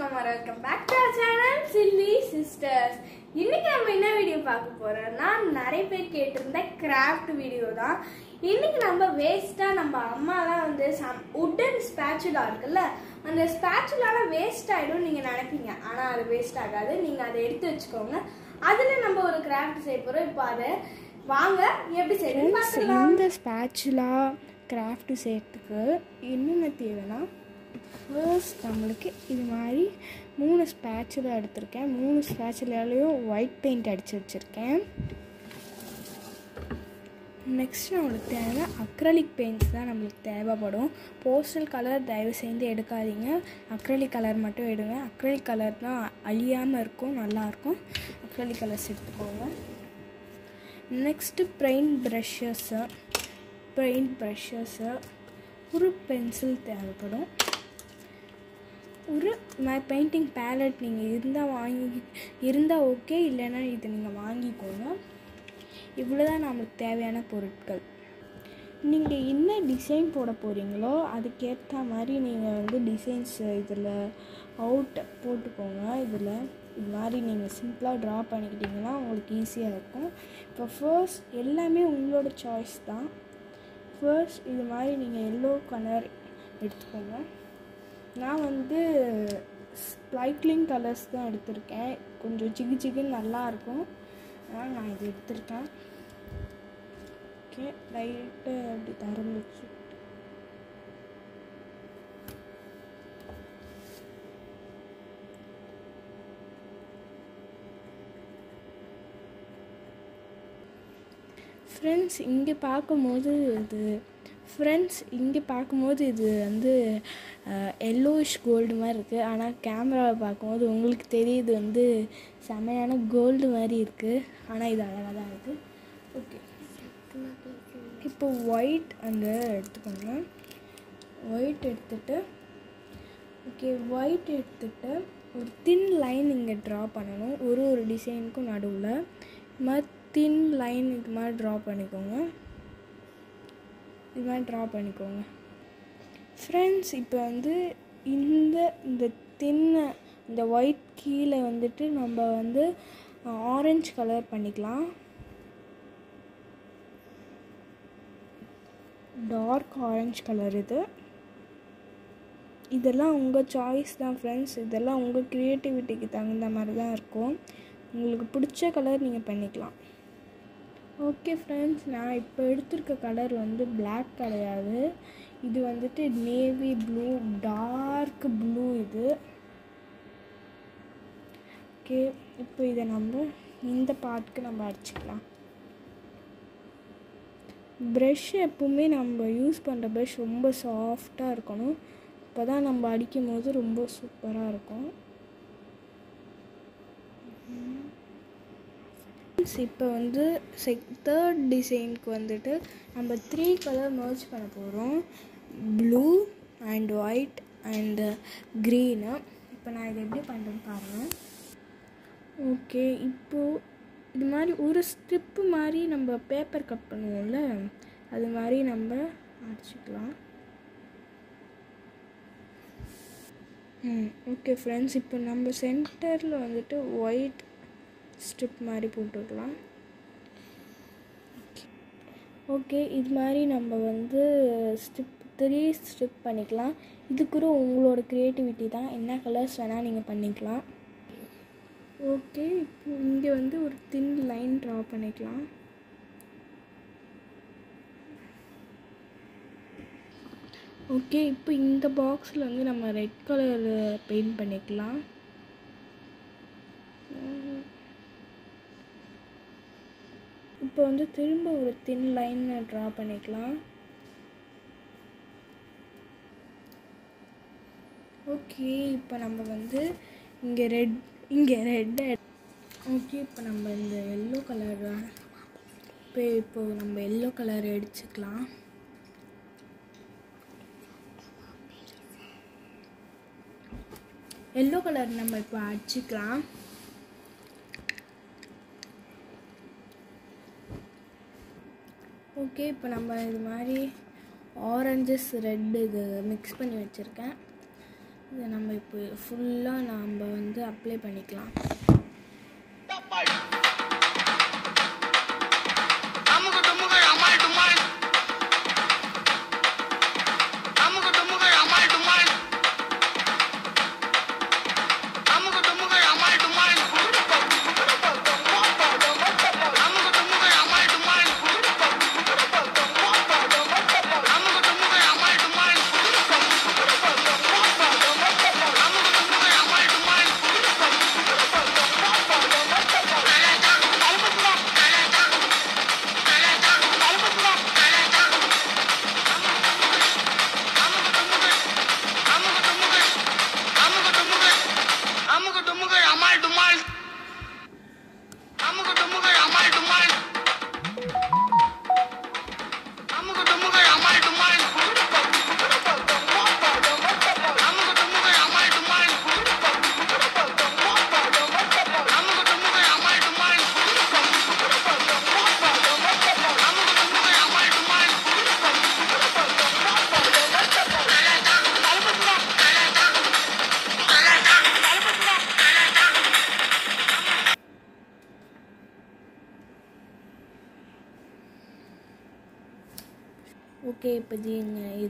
வணக்கம் welcome back to our channel chilli sisters இன்னைக்கு நம்ம என்ன வீடியோ பார்க்க போறோம்னா நிறைய பேர் கேட்டிருந்த கிராஃப்ட் வீடியோ தான். இன்னைக்கு நம்ம வேஸ்டா நம்ம அம்மாலாம் வந்து சம் உட்டன் ஸ்பேச்சுலா இருக்குல்ல அந்த ஸ்பேச்சுலால வேஸ்ட் ஆயிடும் நீங்க நினைப்பீங்க. ஆனா அது வேஸ்ட் ஆகாது. நீங்க அதை எடுத்து வச்சுக்கோங்க. அதுல நம்ம ஒரு கிராஃப்ட் செய்ய போறோம். இப்போ அதை வாங்க எப்படி செய்யணும் இந்த ஸ்பேச்சுலா கிராஃப்ட் செய்யறதுக்கு என்னென்ன தேவைன்னா ஃபர்ஸ்ட் நம்மளுக்கு இது மாதிரி மூணு ஸ்பேச்சுலா எடுத்திருக்கேன். மூணு ஸ்பேச்சுலாலையும் ஒயிட் பெயிண்ட் அடித்து வச்சுருக்கேன். நெக்ஸ்ட் நம்மளுக்கு தேவை அக்ரலிக் பெயிண்ட்ஸ் தான் நம்மளுக்கு தேவைப்படும். போஸ்டல் கலர் தயவு செய்து எடுக்காதீங்க. அக்ரலிக் கலர் மட்டும் எடுங்க. அக்ரலிக் கலர் தான் அழியாமல் இருக்கும் நல்லாயிருக்கும் அக்ரலிக் கலர்ஸ் எடுத்துக்கோங்க. Next paint brushes paint brushes ஒரு பென்சில் தேவைப்படும். ஒரு பெயிண்டிங் பேலட் நீங்கள் இருந்தால் வாங்கி இருந்தால் ஓகே இல்லைன்னா இது நீங்கள் வாங்கிக்கோங்க. இவ்வளோ தான் நம்மளுக்கு தேவையான பொருட்கள். நீங்கள் என்ன டிசைன் போட போகிறீங்களோ அதுக்கேற்ற மாதிரி நீங்கள் வந்து டிசைன்ஸ் இதில் அவுட் போட்டுக்கோங்க. இதில் இது மாதிரி நீங்கள் சிம்பிளாக ட்ரா பண்ணிக்கிட்டிங்கன்னா உங்களுக்கு ஈஸியாக இருக்கும். இப்போ ஃபர்ஸ்ட் எல்லாமே உங்களோட சாய்ஸ் தான். ஃபர்ஸ்ட் இது மாதிரி நீங்கள் எல்லோ கலர் எடுத்துக்கோங்க. நான் வந்து ஸ்ப்ளைக்லிங் கலர்ஸ் தான் எடுத்திருக்கேன். கொஞ்சம் சிக்கு சிக்குன்னு நல்லாயிருக்கும் அதனால் நான் இது எடுத்திருக்கேன். ஓகே லைட்டு அப்படி திறந்துச்சு ஃப்ரெண்ட்ஸ் இங்கே பார்க்கும்போது இது ஃப்ரெண்ட்ஸ் இங்கே பார்க்கும்போது இது வந்து எல்லோயிஷ் கோல்டு மாதிரி இருக்குது ஆனால் கேமராவில் பார்க்கும்போது உங்களுக்கு தெரியுது வந்து செமையான கோல்டு மாதிரி இருக்குது ஆனால் இது அழகாக தான் இருக்குது ஓகே இப்போ ஒயிட் அந்த எடுத்துக்கோங்க. ஒயிட் எடுத்துட்டு ஓகே ஒயிட் எடுத்துட்டு ஒரு தின் லைன் இங்கே ட்ரா பண்ணணும். ஒரு ஒரு டிசைனுக்கும் நடுவில். இது மாதிரி தின் லைன் இது மாதிரி ட்ரா பண்ணிக்கோங்க. இது மாதிரி ட்ரா பண்ணிக்கோங்க. ஃப்ரெண்ட்ஸ் இப்போ வந்து இந்த இந்த தின்ன இந்த ஒயிட் கீழே வந்துட்டு நம்ம வந்து ஆரஞ்சு கலர் பண்ணிக்கலாம். டார்க் ஆரஞ்சு கலர் இது. இதெல்லாம் உங்கள் சாய்ஸ் தான் ஃப்ரெண்ட்ஸ் இதெல்லாம் உங்கள் க்ரியேட்டிவிட்டிக்கு தகுந்த மாதிரி தான் இருக்கும். உங்களுக்கு பிடிச்ச கலர் நீங்கள் பண்ணிக்கலாம். ஓகே ஃப்ரெண்ட்ஸ் நான் இப்போ எடுத்திருக்க கலர் வந்து பிளாக் கிடையாது. இது வந்துட்டு நேவி ப்ளூ டார்க் ப்ளூ இது. ஓகே இப்போ இதை நம்ம இந்த பார்ட்க்கு நம்ம அடிச்சுக்கலாம். ப்ரெஷ் எப்பவுமே நம்ம யூஸ் பண்ணுற ப்ரெஷ் ரொம்ப சாஃப்டாக இருக்கணும். அப்போ தான் நம்ம அடிக்கும் போது ரொம்ப சூப்பராக இருக்கும். இப்போ வந்து செக் தேர்ட் டிசைனுக்கு வந்துட்டு நம்ம த்ரீ கலர் மர்ஜ் பண்ண போகிறோம் blue and white and green இப்போ நான் இதை எப்படி பண்ணுறேன்னு பாருங்கள் ஓகே இப்போது இது மாதிரி ஒரு ஸ்ட்ரிப்பு மாதிரி நம்ம பேப்பர் கட் பண்ணுவோம்ல அது மாதிரி நம்ம அடிச்சுக்கலாம். ம் ஓகே ஃப்ரெண்ட்ஸ் இப்போ நம்ம சென்டரில் வந்துட்டு ஒயிட் ஸ்ட்ரிப் மாதிரி போட்டுக்கலாம். ஓகே இது மாதிரி நம்ம வந்து ஸ்டிப் த்ரீ ஸ்டிப் பண்ணிக்கலாம். இதுக்குற உங்களோட க்ரியேட்டிவிட்டி தான். என்ன கலர்ஸ் வேணால் நீங்கள் பண்ணிக்கலாம். ஓகே இப்போ இங்கே வந்து ஒரு தின் லைன் ட்ரா பண்ணிக்கலாம். ஓகே இப்போ இந்த பாக்ஸில் வந்து நம்ம ரெட் கலர் பெயிண்ட் பண்ணிக்கலாம். இப்போ வந்து திரும்ப ஒரு தின் லைன் ட்ரா பண்ணிக்கலாம். ஓகே இப்போ நம்ம வந்து இங்கே ரெட் இங்கே ரெட் ஓகே இப்போ நம்ம இந்த எல்லோ கலர் இப்போ இப்போ நம்ம எல்லோ கலர் அடிச்சுக்கலாம் எல்லோ கலர் நம்ம இப்போ அடிச்சுக்கலாம். ஓகே இப்போ நம்ம இது மாதிரி ஆரஞ்சஸ் ரெட்டு இது மிக்ஸ் பண்ணி வச்சுருக்கேன். இதை நம்ம இப்போ ஃபுல்லாக நாம் வந்து அப்ளை பண்ணிக்கலாம்.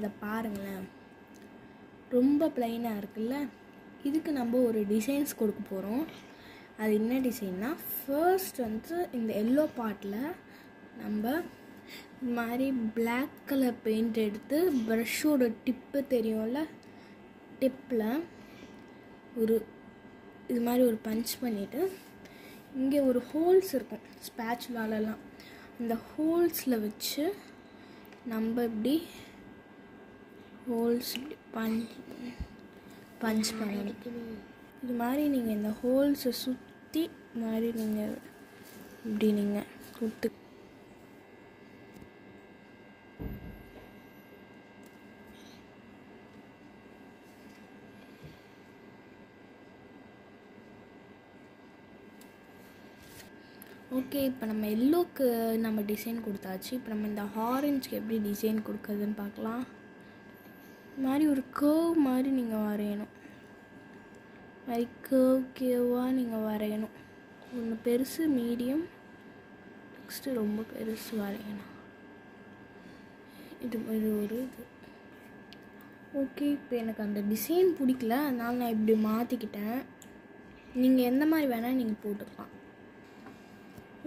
அதை பாருங்களேன். ரொம்ப ப்ளைனாக இருக்குல்ல? இதுக்கு நம்ம ஒரு டிசைன்ஸ் கொடுக்க போகிறோம் அது என்ன டிசைன்னா ஃபர்ஸ்ட் வந்து இந்த எல்லோ பார்ட்டில் நம்ம இந்த மாதிரி பிளாக் கலர் பெயிண்ட் எடுத்து ப்ரஷ்ஷோட டிப்பு தெரியும்ல? டிப்பில் ஒரு இது மாதிரி ஒரு பஞ்ச் பண்ணிவிட்டு இங்கே ஒரு ஹோல்ஸ் இருக்கும் ஸ்பேச்சுலாலெல்லாம் அந்த ஹோல்ஸில் வச்சு நம்ம இப்படி ஹோல்ஸ் பஞ்ச் பஞ்ச் பண்ணணும். இது மாதிரி நீங்கள் இந்த ஹோல்ஸை சுற்றி மாதிரி நீங்கள் இப்படி நீங்கள் கொடுத்து ஓகே இப்போ நம்ம எல்லோக்கு நம்ம டிசைன் கொடுத்தாச்சு. இப்போ நம்ம இந்த ஆரஞ்சுக்கு எப்படி டிசைன் கொடுக்குறதுன்னு பார்க்கலாம். மாதிரி ஒரு கேர்வ் மாதிரி நீங்கள் வரையணும். இது மாதிரி கேர்வ் கேர்வாக நீங்கள் வரையணும். ஒன்று பெருசு மீடியம் நெக்ஸ்ட்டு ரொம்ப பெருசு வரையணும். இது இது ஒரு இது. ஓகே இப்போ எனக்கு அந்த டிசைன் பிடிக்கல. அதனால் நான் இப்படி மாற்றிக்கிட்டேன் நீங்கள் எந்த மாதிரி வேணால் நீங்கள் போட்டுக்கலாம்.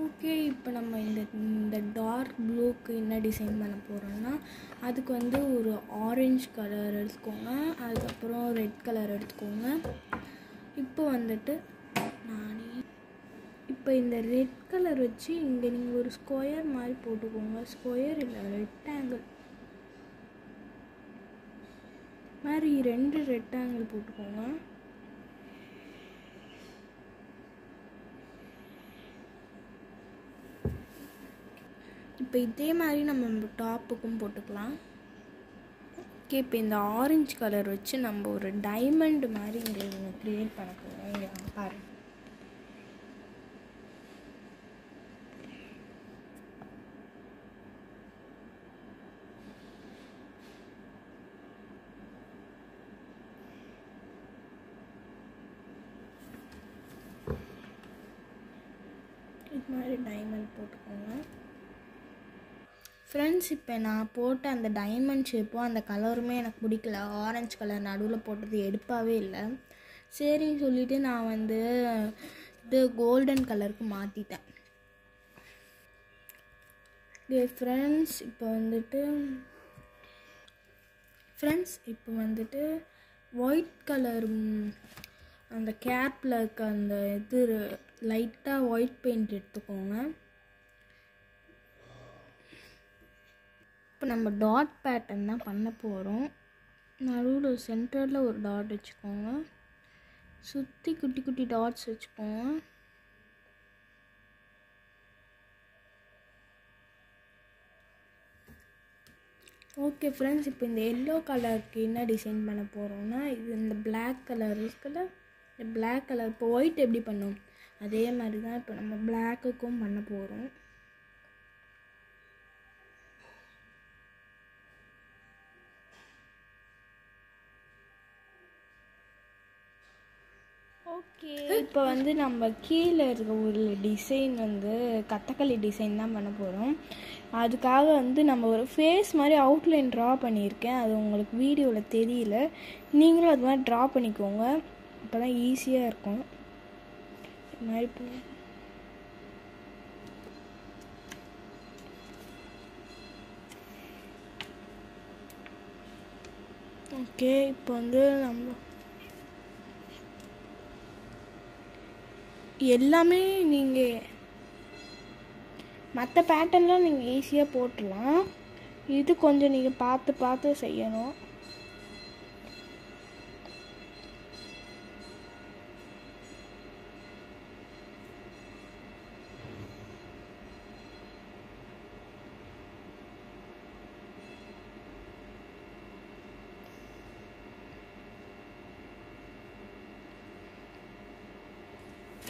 ஓகே இப்போ நம்ம இந்த இந்த டார்க் ப்ளூக்கு என்ன டிசைன் பண்ண போகிறோம்னா அதுக்கு வந்து ஒரு ஆரஞ்சு கலர் எடுத்துக்கோங்க அதுக்கப்புறம் ரெட் கலர் எடுத்துக்கோங்க. இப்போ வந்துட்டு நானே இப்போ இந்த ரெட் கலர் வச்சு இங்கே நீங்கள் ஒரு ஸ்கொயர் மாதிரி போட்டுக்கோங்க. ஸ்கொயர் இல்லை ரெக்டாங்கிள் மாதிரி ரெண்டு ரெக்டாங்கிள் போட்டுக்கோங்க. இப்போ இதே மாதிரி நம்ம டாப்புக்கும் போட்டுக்கலாம். ஓகே இப்போ இந்த ஆரஞ்சு கலர் வச்சு நம்ம ஒரு டைமண்ட் மாதிரி இங்கே இவங்க க்ரியேட் பண்ண போகிறோம் இங்கே பாருங்க இது மாதிரி டைமண்ட் போட்டுக்கோங்க. ஃப்ரெண்ட்ஸ் இப்போ நான் போட்ட அந்த டைமண்ட் ஷேப்பும் அந்த கலருமே எனக்கு பிடிக்கல. ஆரஞ்சு கலர் நடுவில் போட்டது எடுப்பாகவே இல்லை. சரின்னு சொல்லிவிட்டு நான் வந்து இது கோல்டன் கலருக்கு மாற்றிட்டேன் ஃப்ரெண்ட்ஸ் இப்போ வந்துட்டு ஃப்ரெண்ட்ஸ் இப்போ வந்துட்டு ஒயிட் கலர் அந்த கேப்பில் இருக்க அந்த இது லைட்டாக ஒயிட் பெயிண்ட் எடுத்துக்கோங்க. இப்போ நம்ம டாட் பேட்டர்ன் தான் பண்ண போகிறோம் நடுவில் சென்டரில் ஒரு டாட் வச்சுக்கோங்க. சுற்றி குட்டி குட்டி டாட்ஸ் வச்சுக்கோங்க. ஓகே ஃப்ரெண்ட்ஸ் இப்போ இந்த எல்லோ கலருக்கு என்ன டிசைன் பண்ண போகிறோம்னா இது இந்த பிளாக் கலர் இருக்குல்ல? இந்த பிளாக் கலர் இப்போ ஒயிட் எப்படி பண்ணும்? அதே மாதிரி தான் இப்போ நம்ம பிளாக்குக்கும் பண்ண போகிறோம் ஓகே. இப்போ வந்து நம்ம கீழே இருக்க ஒரு டிசைன் வந்து கத்தக்களி டிசைன் தான் பண்ண போகிறோம் அதுக்காக வந்து நம்ம ஒரு ஃபேஸ் மாதிரி அவுட்லைன் ட்ரா பண்ணியிருக்கேன். அது உங்களுக்கு வீடியோவில் தெரியல. நீங்களும் அது மாதிரி ட்ரா பண்ணிக்கோங்க. அப்போ தான் ஈஸியாக இருக்கும். இது மாதிரி போ- ஓகே இப்போ வந்து நம்ம எல்லாமே நீங்கள் மற்ற பேட்டர்ன்லாம் நீங்கள் ஈஸியாக போட்டுடலாம் இது கொஞ்சம் நீங்கள் பார்த்து பார்த்து செய்யணும்.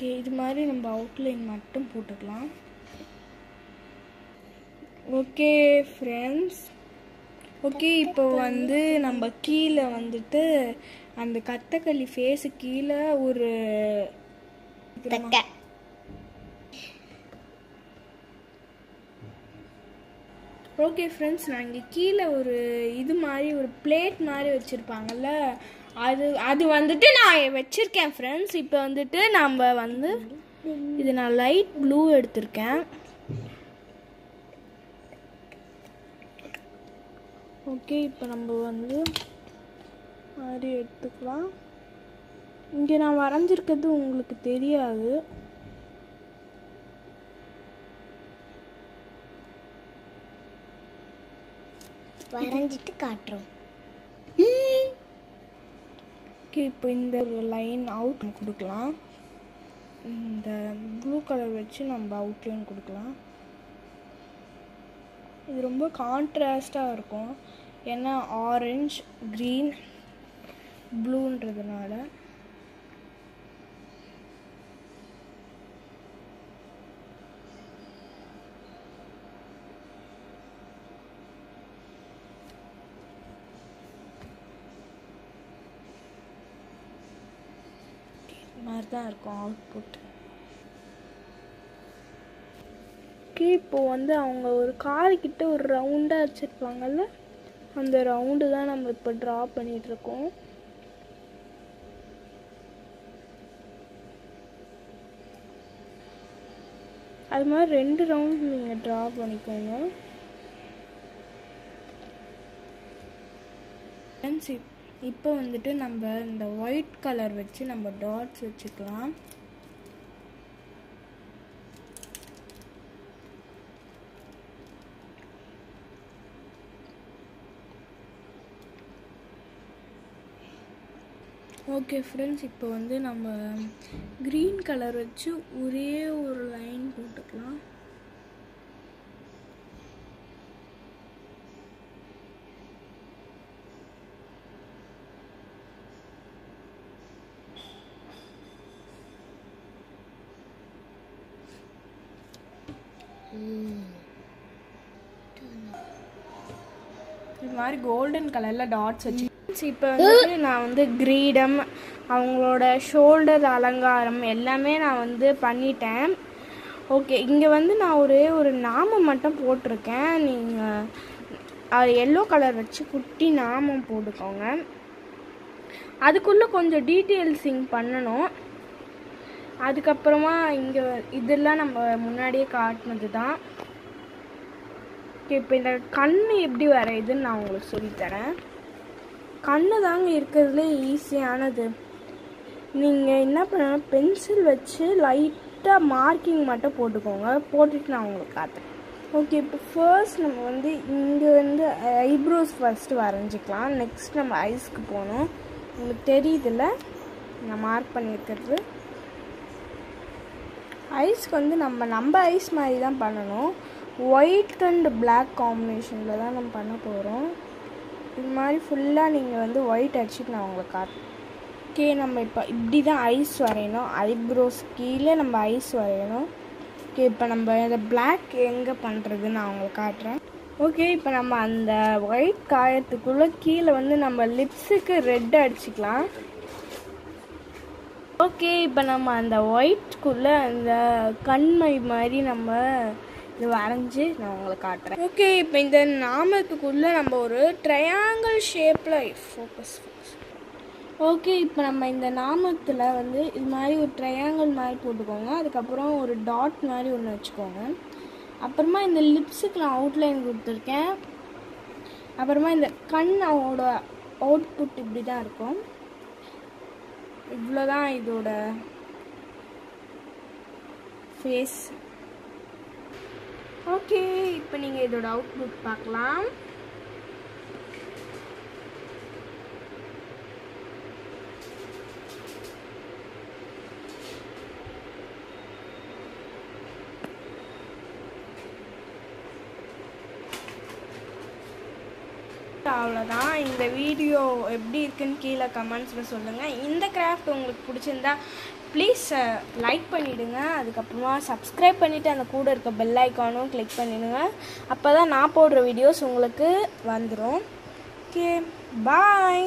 ஓகே இது மாதிரி நம்ம அவுட்லைன் மட்டும் போட்டுக்கலாம். ஓகே ஃப்ரெண்ட்ஸ் ஓகே இப்போ வந்து நம்ம கீழே வந்துட்டு அந்த கத்தக்களி ஃபேஸு கீழே ஒரு ஓகே ஃப்ரெண்ட்ஸ் நான் இங்கே கீழே ஒரு இது மாதிரி ஒரு பிளேட் மாதிரி வச்சுருப்பாங்கல்ல அது அது வந்துட்டு நான் வச்சுருக்கேன் ஃப்ரெண்ட்ஸ் இப்போ வந்துட்டு நம்ம வந்து இது நான் லைட் ப்ளூ எடுத்திருக்கேன். ஓகே இப்போ நம்ம வந்து மாதிரி எடுத்துக்கலாம். இங்கே நான் வரைஞ்சிருக்கிறது உங்களுக்கு தெரியாது. வரைஞ்சிட்டு காட்டுறோம். ஓகே இப்போ இந்த ஒரு லைன் அவுட் கொடுக்கலாம். இந்த ப்ளூ கலர் வச்சு நம்ம அவுட்லைன் கொடுக்கலாம். இது ரொம்ப கான்ட்ராஸ்டாக இருக்கும். ஏன்னா ஆரஞ்ச் க்ரீன் ப்ளூன்றதுனால இது மாதிரி தான் இருக்கும் அவுட்புட் ஓகே இப்போ வந்து அவங்க ஒரு கார் கிட்ட ஒரு ரவுண்டாக வச்சுருப்பாங்கல்ல? அந்த ரவுண்டு தான் நம்ம இப்போ ட்ரா பண்ணிகிட்ருக்கோம் அது மாதிரி ரெண்டு ரவுண்ட் நீங்கள் ட்ரா பண்ணிக்கோங்க. ஃப்ரெண்ட்ஸ் இப்போ வந்துட்டு நம்ம இந்த ஒயிட் கலர் வச்சு நம்ம டாட்ஸ் வச்சுக்கலாம். ஓகே ஃப்ரெண்ட்ஸ் இப்போ வந்து நம்ம க்ரீன் கலர் வச்சு ஒரே ஒரு லைன் போட்டுக்கலாம் இது மாதிரி கோல்டன் கலரில் டாட்ஸ் வச்சு. இப்போ வந்து நான் வந்து கிரீடம் அவங்களோட ஷோல்டர் அலங்காரம் எல்லாமே நான் வந்து பண்ணிட்டேன். ஓகே இங்கே வந்து நான் ஒரே ஒரு நாமம் மட்டும் போட்டிருக்கேன். நீங்கள் அது எல்லோ கலர் வச்சு குட்டி நாமம் போட்டுக்கோங்க. அதுக்குள்ளே கொஞ்சம் டீட்டெயில்ஸிங் பண்ணணும். அதுக்கப்புறமா இங்கே இதெல்லாம் நம்ம முன்னாடியே காட்டினது தான் ஓகே இப்போ இந்த கண் எப்படி வரையுதுன்னு நான் உங்களுக்கு சொல்லித்தரேன். கண்ணு தாங்க இருக்கிறதுலே ஈஸியானது நீங்கள் என்ன பண்ணணும் பென்சில் வச்சு லைட்டாக மார்க்கிங் மட்டும் போட்டுக்கோங்க. போட்டுட்டு நான் உங்களுக்கு காட்டுறேன். ஓகே இப்போ ஃபர்ஸ்ட் நம்ம வந்து இங்கே வந்து ஐப்ரோஸ் ஃபஸ்ட்டு வரைஞ்சிக்கலாம். நெக்ஸ்ட் நம்ம ஐஸ்க்கு போகணும். உங்களுக்கு தெரியுதுல்ல நான் மார்க் பண்ணியிருக்கிறது. ஐஸ்க்கு வந்து நம்ம நம்ம ஐஸ் மாதிரி தான் பண்ணணும். ஒயிட் அண்ட் பிளாக் காம்பினேஷனில் தான் நம்ம பண்ண போகிறோம் இது மாதிரி ஃபுல்லாக நீங்கள் வந்து ஒயிட் அடிச்சுட்டு நான் உங்களுக்கு காட்டுறேன் ஓகே நம்ம இப்போ இப்படி தான் ஐஸ் வரையணும். ஐப்ரோஸ் கீழே நம்ம ஐஸ் வரையணும். ஓகே இப்போ நம்ம இந்த பிளாக் எங்கே பண்ணுறதுன்னு நான் உங்களுக்கு காட்டுறேன். ஓகே இப்போ நம்ம அந்த ஒயிட் காயத்துக்குள்ளே கீழே வந்து நம்ம லிப்ஸுக்கு ரெட் அடிச்சுக்கலாம். ஓகே இப்போ நம்ம அந்த ஒயிட்குள்ளே அந்த கண்மை மாதிரி நம்ம இது வரைஞ்சி நான் உங்களுக்கு காட்டுறேன். ஓகே இப்போ இந்த நாமத்துக்குள்ளே நம்ம ஒரு ட்ரையாங்கிள் ஷேப்பில் ஃபோக்கஸ் ஓகே இப்போ நம்ம இந்த நாமத்தில் வந்து இது மாதிரி ஒரு ட்ரையாங்கிள் மாதிரி போட்டுக்கோங்க. அதுக்கப்புறம் ஒரு டாட் மாதிரி ஒன்று வச்சுக்கோங்க. அப்புறமா இந்த லிப்ஸுக்கு நான் அவுட்லைன் கொடுத்துருக்கேன். அப்புறமா இந்த கண் அவனோட அவுட்புட் இப்படி தான் இருக்கும். இவ்வளோதான் இதோட ஃபேஸ் ஓகே இப்போ நீங்கள் இதோட அவுட்புட் பார்க்கலாம். அவ்வளோதான் இந்த வீடியோ எப்படி இருக்குன்னு கீழே கமெண்ட்ஸில் சொல்லுங்கள் இந்த கிராஃப்ட் உங்களுக்கு பிடிச்சிருந்தா ப்ளீஸ் லைக் uh, பண்ணிவிடுங்க அதுக்கப்புறமா சப்ஸ்கிரைப் பண்ணிவிட்டு அந்த கூட இருக்க பெல் ஐக்கானும் கிளிக் பண்ணிவிடுங்க அப்போ தான் நான் போடுற வீடியோஸ் உங்களுக்கு வந்துடும் ஓகே பாய்